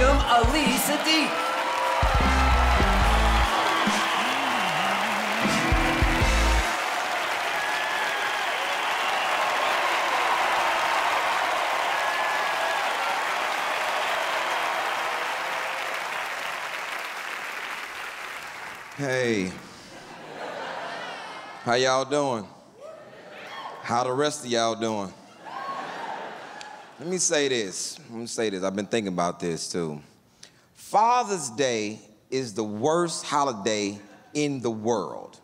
welcome Ali Siddiq. Hey. How y'all doing? How the rest of y'all doing? Let me say this. Let me say this. I've been thinking about this too. Father's Day is the worst holiday in the world.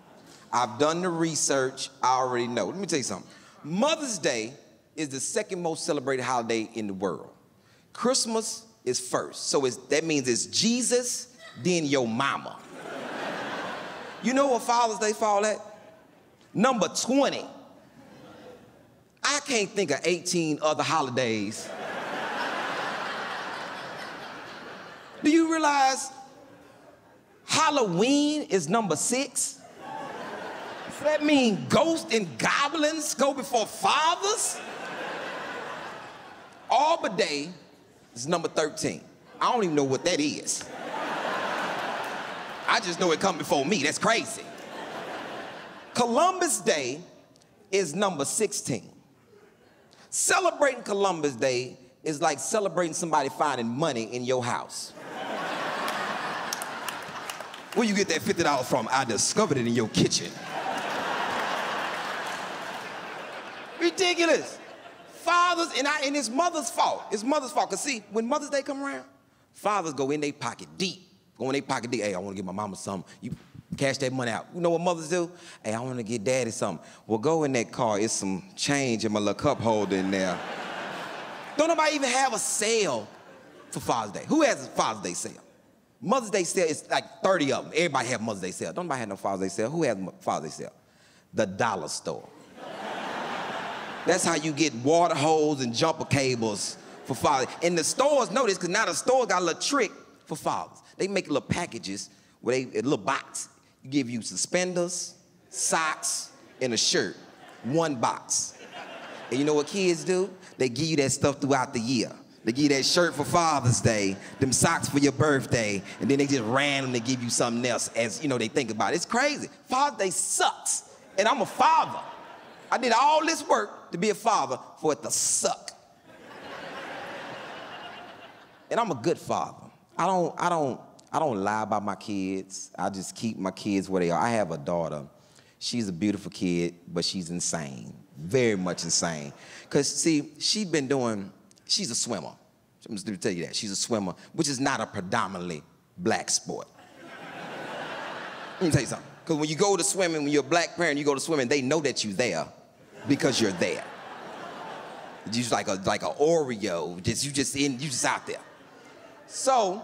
I've done the research, I already know. Let me tell you something. Mother's Day is the second most celebrated holiday in the world. Christmas is first. So that means it's Jesus, then your mama. You know what Father's Day fall at? Number 20. I can't think of 18 other holidays. Do you realize Halloween is number six? Does that mean ghosts and goblins go before fathers? Arbor Day is number 13. I don't even know what that is. I just know it come before me. That's crazy. Columbus Day is number 16. Celebrating Columbus Day is like celebrating somebody finding money in your house. Where you get that $50 from? I discovered it in your kitchen. Ridiculous. Fathers, and, I, and it's mother's fault. It's mother's fault. Because see, when Mother's Day come around, fathers go in their pocket deep Go in their pocket, deep. hey, I want to give my mama something. You cash that money out. You know what mothers do? Hey, I want to get daddy something. Well, go in that car. It's some change in my little cup holder in there. Don't nobody even have a sale for Father's Day. Who has a Father's Day sale? Mother's Day sale is like 30 of them. Everybody have Mother's Day sale. Don't nobody have no Father's Day sale. Who has Father's Day sale? The dollar store. That's how you get water hose and jumper cables for fathers. And the stores know this because now the store got a little trick for fathers. They make little packages where they, a little box, give you suspenders, socks, and a shirt. One box. And you know what kids do? They give you that stuff throughout the year. They give you that shirt for Father's Day, them socks for your birthday, and then they just randomly give you something else as you know they think about it. It's crazy. Father's Day sucks. And I'm a father. I did all this work to be a father for it to suck. and I'm a good father. I don't, I don't, I don't lie about my kids. I just keep my kids where they are. I have a daughter. She's a beautiful kid, but she's insane, very much insane. Cause see, she's been doing, she's a swimmer. I'm just gonna tell you that. She's a swimmer, which is not a predominantly black sport. Let me tell you something. Because when you go to swimming, when you're a black parent, you go to swimming, they know that you're there because you're there. You're just like a like a Oreo. Just you just in, you just out there. So,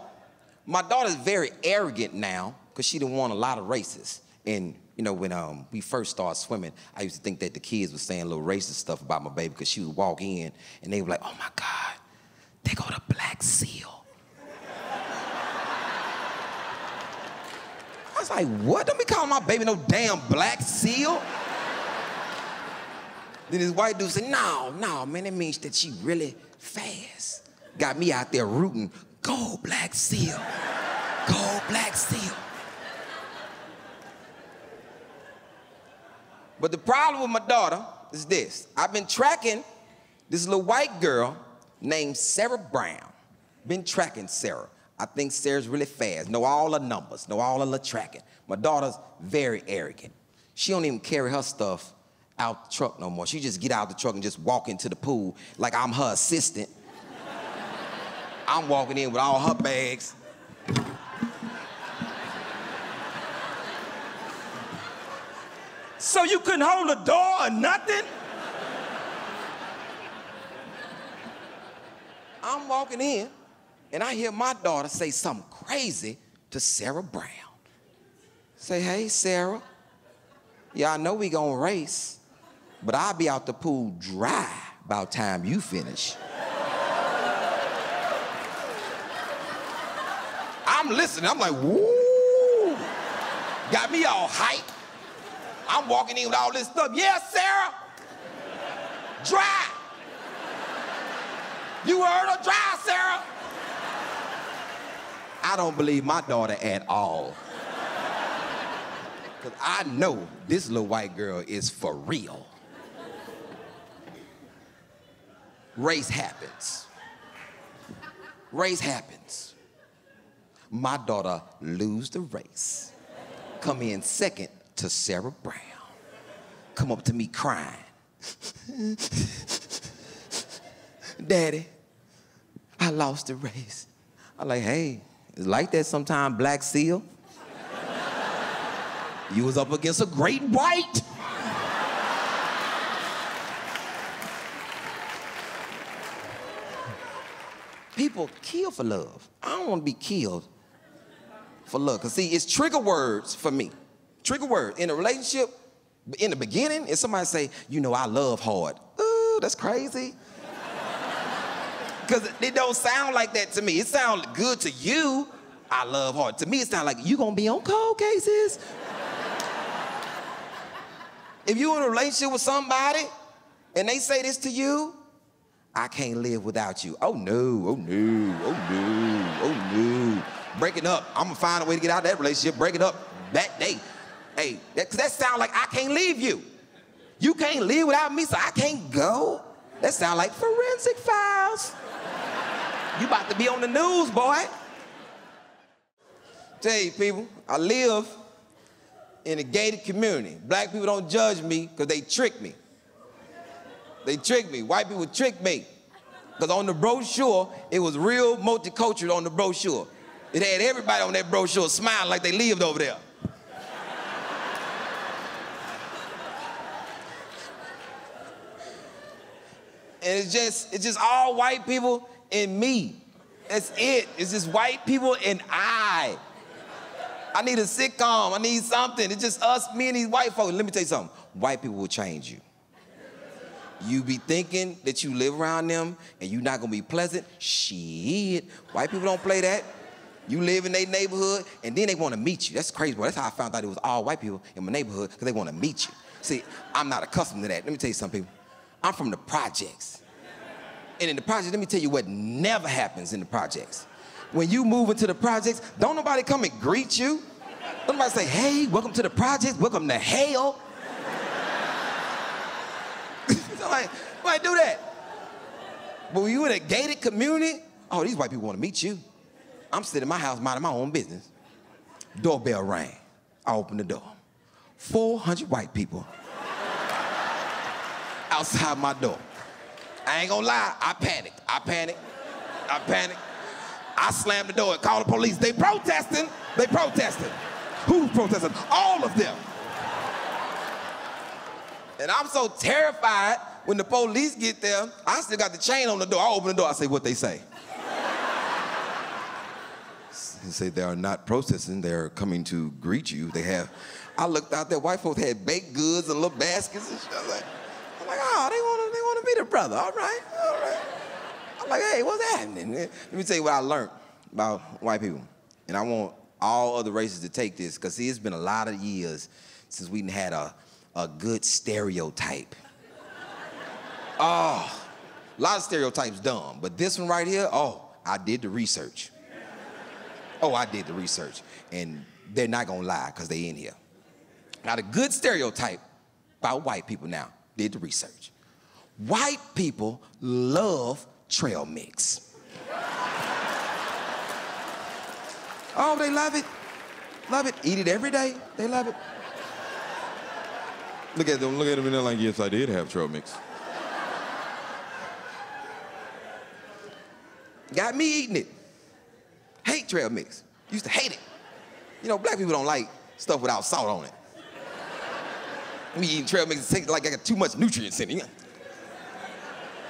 my daughter's very arrogant now because she didn't want a lot of races. And you know, when um, we first started swimming, I used to think that the kids were saying little racist stuff about my baby because she would walk in and they were like, "Oh my God, they go to Black Seal." I was like, "What? Don't be calling my baby no damn Black Seal." then this white dude said, "No, no, man, it means that she really fast." Got me out there rooting Go Black Seal. Go Black Seal. But the problem with my daughter is this. I've been tracking this little white girl named Sarah Brown. Been tracking Sarah. I think Sarah's really fast. Know all the numbers. Know all the tracking. My daughter's very arrogant. She don't even carry her stuff out the truck no more. She just get out the truck and just walk into the pool like I'm her assistant I'm walking in with all her bags. So you couldn't hold the door or nothing? I'm walking in and I hear my daughter say something crazy to Sarah Brown. Say, hey, Sarah, yeah, I know we gonna race, but I'll be out the pool dry about time you finish. I'm listening. I'm like, woo. Got me all hype. I'm walking in with all this stuff. Yeah, Sarah. Dry. You heard her dry, Sarah. I don't believe my daughter at all. Because I know this little white girl is for real. Race happens. Race happens. My daughter lose the race. Come in second to Sarah Brown. Come up to me crying. Daddy, I lost the race. I'm like, hey, it's like that sometime, Black Seal. you was up against a great white. People kill for love. I don't want to be killed for love. Because, see, it's trigger words for me. Trigger word. In a relationship, in the beginning, if somebody say, you know, I love hard. Ooh, that's crazy. Because it don't sound like that to me. It sounds good to you. I love hard. To me, it sounds like you gonna be on cold cases. if you in a relationship with somebody and they say this to you, I can't live without you. Oh no, oh no, oh no, oh no. Breaking up. I'm gonna find a way to get out of that relationship. Break it up that day. Hey, that, that sounds like I can't leave you. You can't leave without me, so I can't go. That sound like forensic files. You about to be on the news, boy. Tell you people, I live in a gated community. Black people don't judge me because they trick me. They trick me. White people trick me. Because on the brochure, it was real multicultural on the brochure. It had everybody on that brochure smiling like they lived over there. and it's just it's just all white people and me. That's it. It's just white people and I. I need a sitcom. I need something. It's just us, me, and these white folks. Let me tell you something. White people will change you. You be thinking that you live around them and you're not gonna be pleasant. Shit. White people don't play that. You live in their neighborhood and then they wanna meet you. That's crazy, bro. That's how I found out it was all white people in my neighborhood because they wanna meet you. See, I'm not accustomed to that. Let me tell you something, people. I'm from the projects. And in the projects, let me tell you what never happens in the projects. When you move into the projects, don't nobody come and greet you. Don't nobody say, hey, welcome to the projects, welcome to hell. Somebody, why do that? But when you in a gated community, oh, these white people want to meet you. I'm sitting in my house minding my own business. Doorbell rang. I opened the door. 400 white people outside my door. I ain't gonna lie, I panicked. I panicked. I panicked. I slammed the door and called the police. They protesting. They protesting. Who's protesting? All of them. And I'm so terrified when the police get there, I still got the chain on the door. I open the door, I say what they say. They say they are not protesting, they're coming to greet you. They have, I looked out there, white folks had baked goods and little baskets and shit. I was like, I'm like, oh, they want to they wanna be the brother. All right, all right. I'm like, hey, what's happening? Let me tell you what I learned about white people. And I want all other races to take this, because see, it's been a lot of years since we had a, a good stereotype. oh, a lot of stereotypes dumb, but this one right here, oh, I did the research. Oh, I did the research. And they're not gonna lie, because they in here. Now, the good stereotype about white people now, did the research. White people love trail mix. oh, they love it. Love it. Eat it every day. They love it. Look at them, look at them, and they're like, yes, I did have trail mix. Got me eating it. Trail mix. Used to hate it. You know, black people don't like stuff without salt on it. Me eating trail mix it like I got too much nutrients in it.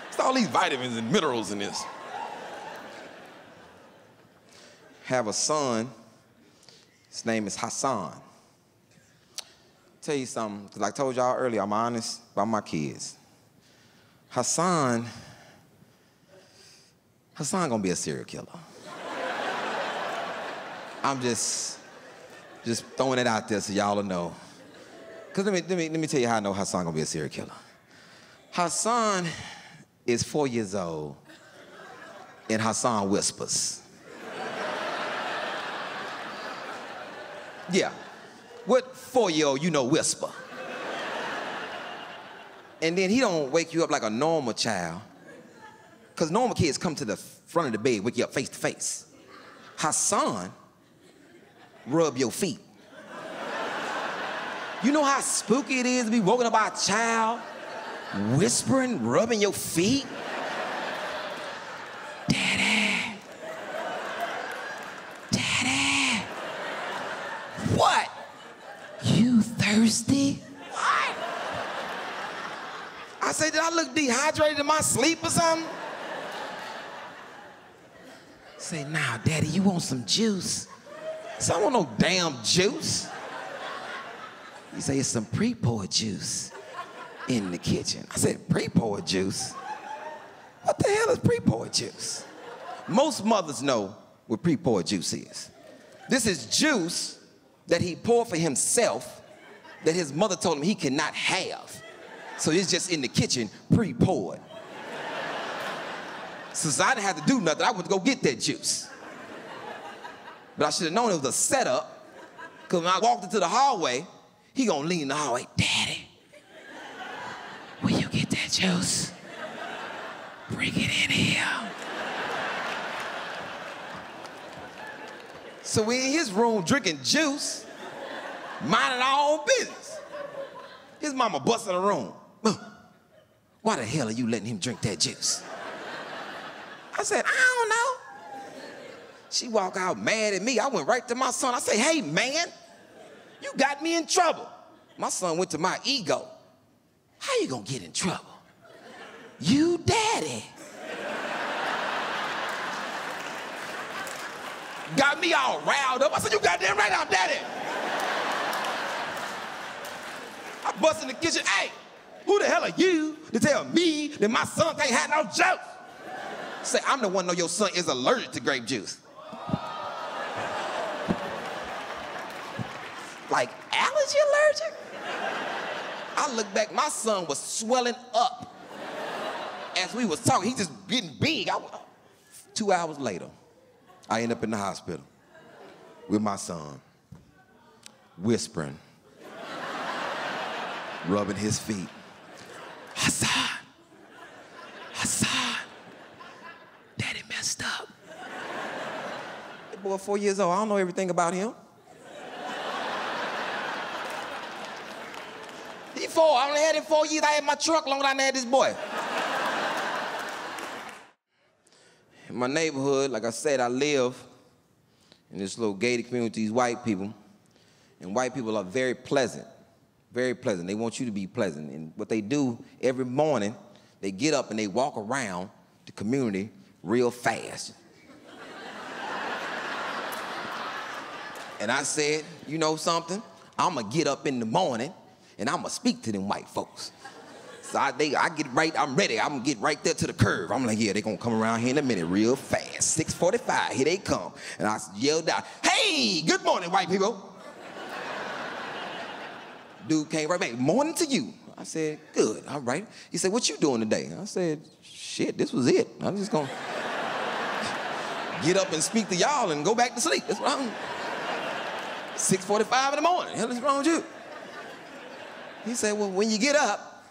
It's all these vitamins and minerals in this. Have a son. His name is Hassan. Tell you something, because I told y'all earlier, I'm honest about my kids. Hassan, Hassan gonna be a serial killer. I'm just, just throwing it out there so y'all will know. Because let me, let, me, let me tell you how I know Hassan gonna be a serial killer. Hassan is four years old, and Hassan whispers. Yeah. What four-year-old you know whisper? and then he don't wake you up like a normal child. Because normal kids come to the front of the bed, wake you up face to face. Hassan rub your feet. You know how spooky it is to be woken up by a child whispering, rubbing your feet? Daddy. Daddy. What? You thirsty? What? I said, did I look dehydrated in my sleep or something? Say, nah, daddy, you want some juice? So I want no damn juice. He say, it's some pre-poured juice in the kitchen. I said, pre-poured juice? What the hell is pre-poured juice? Most mothers know what pre-poured juice is. This is juice that he poured for himself that his mother told him he cannot have. So it's just in the kitchen, pre-poured. Since I didn't have to do nothing, I to go get that juice. But I should have known it was a setup, because when I walked into the hallway, he gonna lean in the hallway, Daddy, will you get that juice? Bring it in here. So we in his room drinking juice, minding our own business. His mama busts in the room. Why the hell are you letting him drink that juice? I said, I don't know. She walked out mad at me. I went right to my son. I said, hey, man, you got me in trouble. My son went to my ego. How you gonna get in trouble? You daddy. got me all riled up. I said, you goddamn right I'm daddy. I bust in the kitchen, hey, who the hell are you to tell me that my son can't have no juice? Say, I'm the one know your son is allergic to grape juice. Like allergy allergic? I look back, my son was swelling up as we was talking. He just getting big. I, two hours later, I end up in the hospital with my son, whispering, rubbing his feet. Hassan, Hassan, daddy messed up. Boy four years old, I don't know everything about him. He four, I only had him four years. I had my truck longer than I had this boy. In my neighborhood, like I said, I live in this little gated community, these white people. And white people are very pleasant, very pleasant. They want you to be pleasant. And what they do every morning, they get up and they walk around the community real fast. and I said, you know something? I'm gonna get up in the morning and I'm gonna speak to them white folks. So I, they, I get right, I'm ready. I'm gonna get right there to the curve. I'm like, yeah, they gonna come around here in a minute real fast. 645, here they come. And I yelled out, hey, good morning, white people. Dude came right back, morning to you. I said, good, all right. He said, what you doing today? I said, shit, this was it. I'm just gonna get up and speak to y'all and go back to sleep. That's I'm, 6.45 in the morning. Hell is wrong with you? He said, well, when you get up,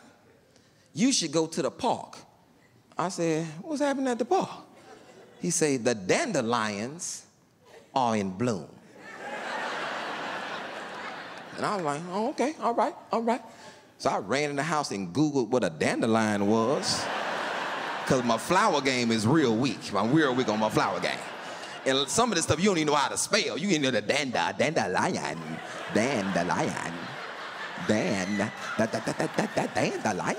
you should go to the park. I said, what's happening at the park? He said, the dandelions are in bloom. and I was like, oh, okay, all right, all right. So I ran in the house and Googled what a dandelion was. Because my flower game is real weak. I'm real weak on my flower game. And some of this stuff you don't even know how to spell. You can know the danda, dandelion, dandelion, dan, da, da, da, da, da, da, dandelion,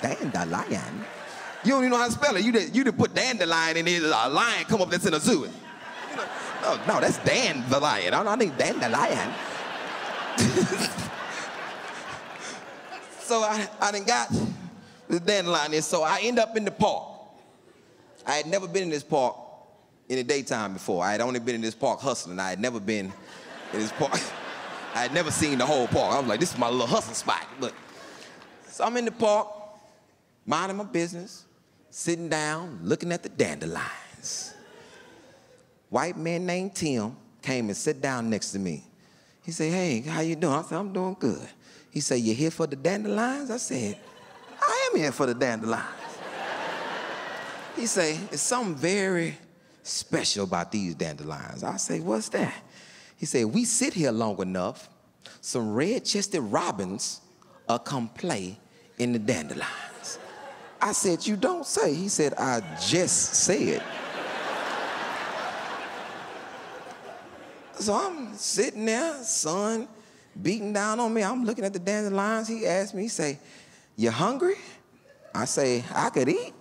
dandelion. You don't even know how to spell it. You did, you did put dandelion in there, a lion come up that's in a zoo. No, no, that's dandelion. I don't think dandelion. so I, I done got the dandelion in, so I end up in the park. I had never been in this park in the daytime before. I had only been in this park hustling. I had never been in this park. I had never seen the whole park. I was like, this is my little hustle spot. Look. So I'm in the park, minding my business, sitting down, looking at the dandelions. White man named Tim came and sat down next to me. He said, hey, how you doing? I said, I'm doing good. He said, you here for the dandelions? I said, I am here for the dandelions. he said, it's something very special about these dandelions. I say, what's that? He said, we sit here long enough, some red-chested robins will come play in the dandelions. I said, you don't say. He said, I just said. So I'm sitting there, sun beating down on me. I'm looking at the dandelions. He asked me, he say, you hungry? I say, I could eat.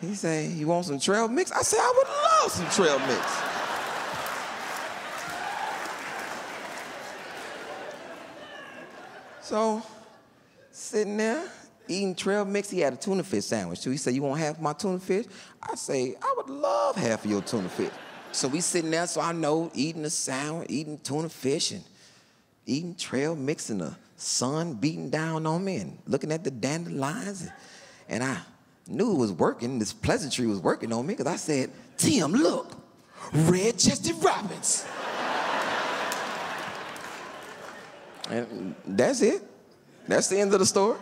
He say, you want some trail mix? I say, I would love some trail mix. So, sitting there, eating trail mix, he had a tuna fish sandwich too. He said, you want half my tuna fish? I say, I would love half of your tuna fish. So we sitting there, so I know eating the sandwich, eating tuna fish, and eating trail mix, and the sun beating down on me, and looking at the dandelions, and, and I knew it was working. This pleasantry was working on me because I said, Tim, look, red-chested robins. And that's it. That's the end of the story.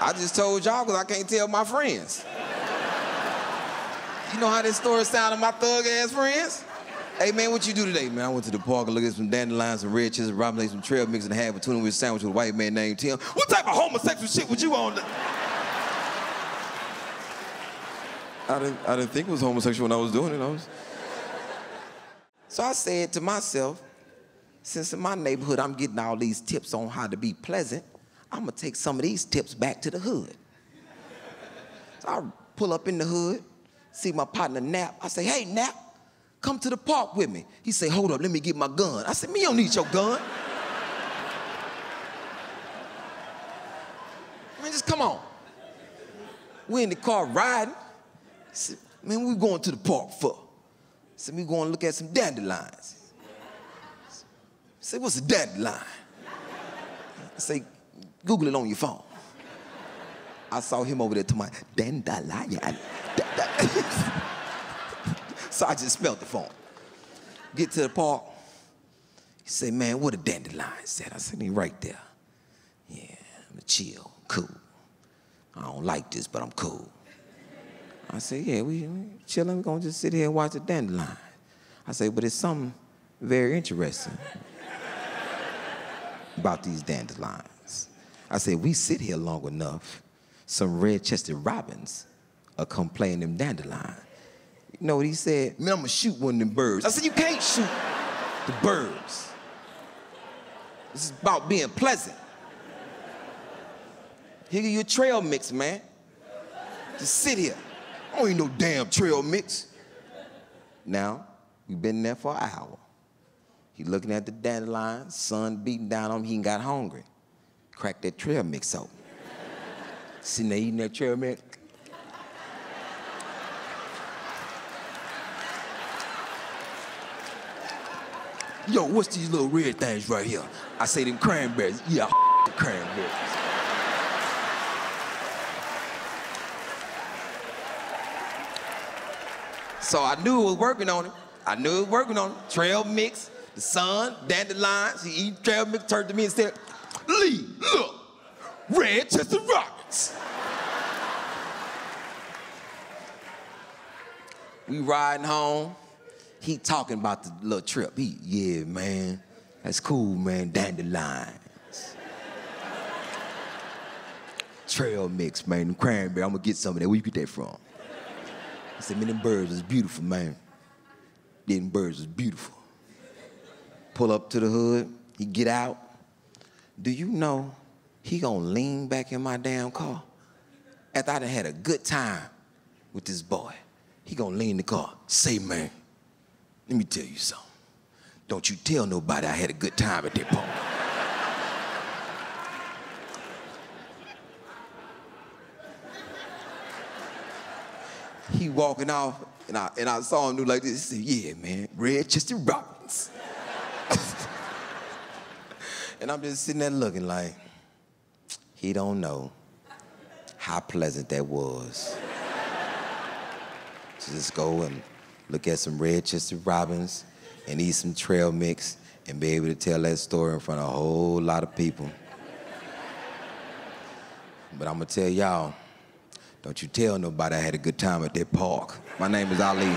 I just told y'all because I can't tell my friends. You know how this story sounded, my thug ass friends? Hey man, what you do today, man? I went to the park and looked at some dandelions, some red chips, robin eggs, some trail mix, and half a tuna with sandwich with a white man named Tim. What type of homosexual shit would you on? I didn't, I didn't think it was homosexual when I was doing it. I was. So I said to myself, since in my neighborhood I'm getting all these tips on how to be pleasant, I'm gonna take some of these tips back to the hood. So I pull up in the hood, see my partner Nap. I say, hey, Nap, come to the park with me. He say, hold up, let me get my gun. I said, me don't need your gun. Man, just come on. We in the car riding. I Said, man, we going to the park for? I Said, we going to look at some dandelions. Say, what's a dandelion? I say, Google it on your phone. I saw him over there to my dandelion. so I just spelled the phone. Get to the park. He said, man, what a dandelion said. I said, he right there. Yeah, I'm chill, cool. I don't like this, but I'm cool. I said, yeah, we, we chilling, we gonna just sit here and watch the dandelion. I said, but it's something very interesting about these dandelions. I said, we sit here long enough, some red-chested robins are come playing them dandelion. You know what he said? Man, I'm gonna shoot one of them birds. I said, you can't shoot the birds. This is about being pleasant. Here you a trail mix, man. Just sit here. I don't need no damn trail mix. Now, we've been there for an hour. He looking at the dandelion, sun beating down on him, he got hungry. Cracked that trail mix open. Sitting there eating that trail mix. Yo, what's these little red things right here? I say them cranberries. Yeah, the cranberries. So I knew it was working on it. I knew it was working on it. Trail mix, the sun, dandelions. He eat trail mix, turned to me and said, Lee, look, red Chester Rockets. we riding home. He talking about the little trip. He, yeah, man, that's cool, man, dandelions. Trail mix, man, cranberry. I'm gonna get some of that. Where you get that from? I said, man, them birds is beautiful, man. Them birds is beautiful. Pull up to the hood, he get out. Do you know he gonna lean back in my damn car? After I done had a good time with this boy, he gonna lean in the car. Say, man, let me tell you something. Don't you tell nobody I had a good time at that park. he walking off, and I, and I saw him do like this. He said, yeah, man, Red Chester Robbins. And I'm just sitting there looking like, he don't know how pleasant that was. to just go and look at some red chested robins, and eat some trail mix and be able to tell that story in front of a whole lot of people. But I'm gonna tell y'all, don't you tell nobody I had a good time at that park. My name is Ali.